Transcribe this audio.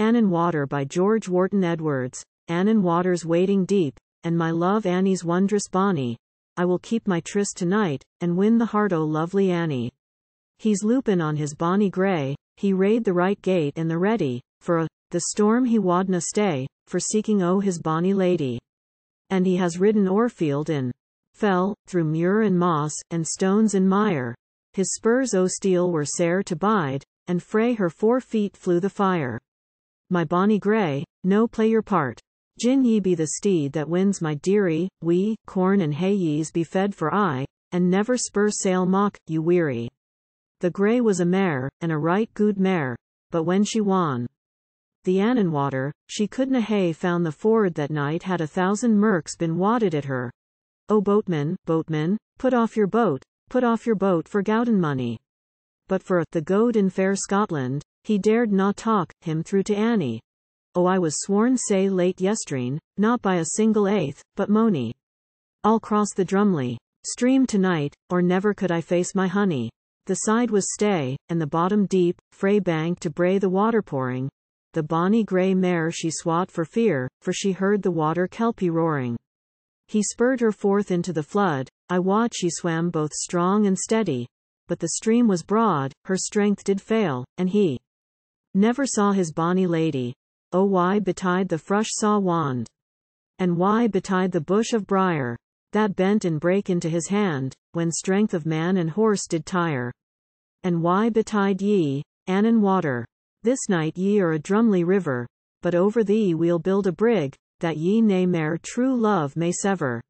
Annan Water by George Wharton Edwards. Annan Water's wading deep, and my love Annie's wondrous bonny. I will keep my tryst tonight, and win the heart o' lovely Annie. He's loupin on his bonny grey, he rade the right gate and the ready, for a, the storm he wadna stay, for seeking o his bonny lady. And he has ridden o'er field and fell, through muir and moss, and stones and mire. His spurs o steel were sair to bide, and frae her four feet flew the fire my bonny grey, no play your part. Gin ye be the steed that wins my dearie, we, corn and hay ye's be fed for I, and never spur sail mock, you weary. The grey was a mare, and a right good mare, but when she won the Annan water, she couldna hae found the ford that night had a thousand merks been wadded at her. O boatman, boatman, put off your boat, put off your boat for gowden money. But for the goad in fair Scotland, he dared not talk him through to Annie. Oh, I was sworn say late yestreen, not by a single eighth, but Mony. I'll cross the Drumly stream tonight, or never could I face my honey. The side was stay, and the bottom deep, frae bank to brae the water pouring. The bonny grey mare she swat for fear, for she heard the water kelpie roaring. He spurred her forth into the flood, I wot she swam both strong and steady, but the stream was broad, her strength did fail, and he Never saw his bonny lady. Oh why betide the frush saw wand? And why betide the bush of briar, that bent and brake into his hand, when strength of man and horse did tire? And why betide ye, Annan water? This night ye are a drumly river, but over thee we'll build a brig, that ye nae mair true love may sever.